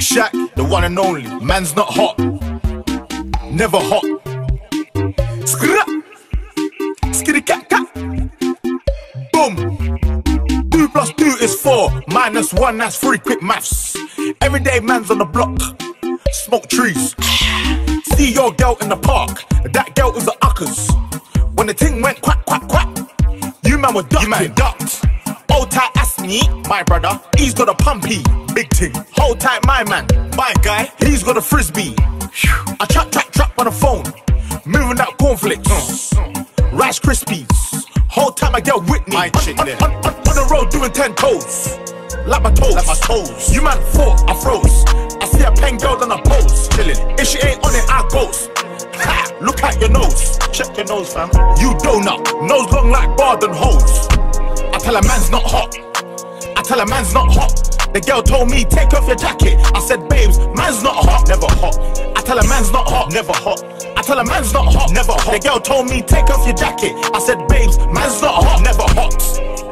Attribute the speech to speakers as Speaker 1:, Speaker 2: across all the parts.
Speaker 1: Shaq, the one and only. Man's not hot, never hot. Skra, skitty cat cat. Boom. Two plus two is four. Minus one, that's three. Quick maths. Everyday man's on the block. Smoke trees. See your girl in the park. That girl is the uckers. When the thing went quack quack quack, you man were ducking. You man. My brother. He's got a pumpy, big thing. Hold tight, my man, my guy. He's got a frisbee. I trap trap trap on the phone, moving out cornflakes, mm. Rice Krispies. Hold tight, my girl Whitney.
Speaker 2: My chick
Speaker 1: on, on, on, on the road doing ten toes. Like my toes.
Speaker 2: Like my toes.
Speaker 1: You man thought I froze. I see a pen girl on a pose. Chillin'. If she ain't on it, I ghost. Ha! Look at your nose.
Speaker 2: Check your nose, fam.
Speaker 1: You donut. Nose long like Barden hose. I tell a man's not hot. I tell a man's not hot. The girl told me, take off your jacket. I said, babes, man's not hot, never hot. I tell a man's not hot, never hot. I tell a man's not hot, never hot. The girl told me, take off your jacket. I said, babes, man's not hot, never hot.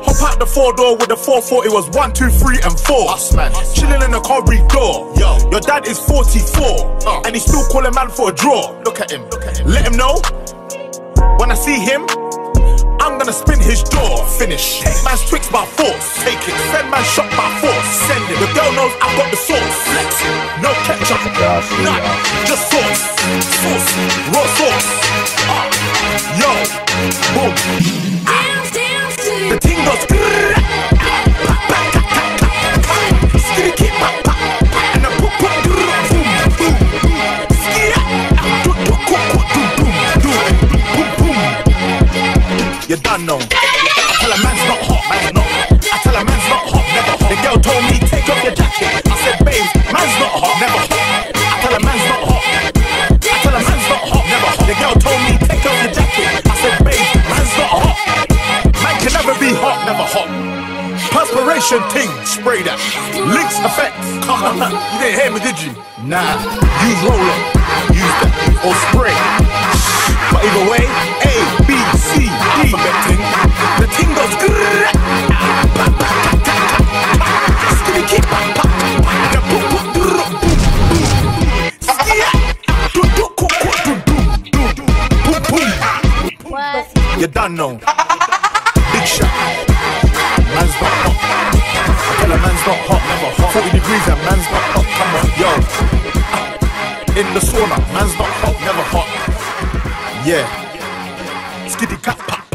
Speaker 1: Hop out the four door with the 440 was one, two, three, and four.
Speaker 2: Us, man.
Speaker 1: Chilling in the corridor.
Speaker 2: Yo.
Speaker 1: Your dad is 44.
Speaker 2: Uh.
Speaker 1: And he still calling man for a draw.
Speaker 2: Look at him. Look at him.
Speaker 1: Let him know his door. Finish. Take man's tricks by force. Take it. Send man shot by force. Send it. The girl knows I've got the sauce. Flex it. No ketchup.
Speaker 3: Yeah, I see,
Speaker 1: Nah,
Speaker 3: yeah.
Speaker 1: just sauce. Sauce. Raw sauce. Ah. Yo. Boom. The ting goes. Pop pop. And the poop poop. Boom. Boom. Skitty. Do do cook cook. Boom boom. Boom boom. You done know. Perspiration ting, spray that. Lynx effect. you didn't hear me, did you? Nah. Use roller, use that, or spray. But either way, A, B, C, D, alphabet ting. The ting goes grrrr. The boom boom boom boom. You done know. Big shot man's not hot. I tell a man's not hot, never hot. 40 degrees and man's not hot, come on, yo. In the sauna, man's not hot, never hot. Yeah. Skitty cat pop.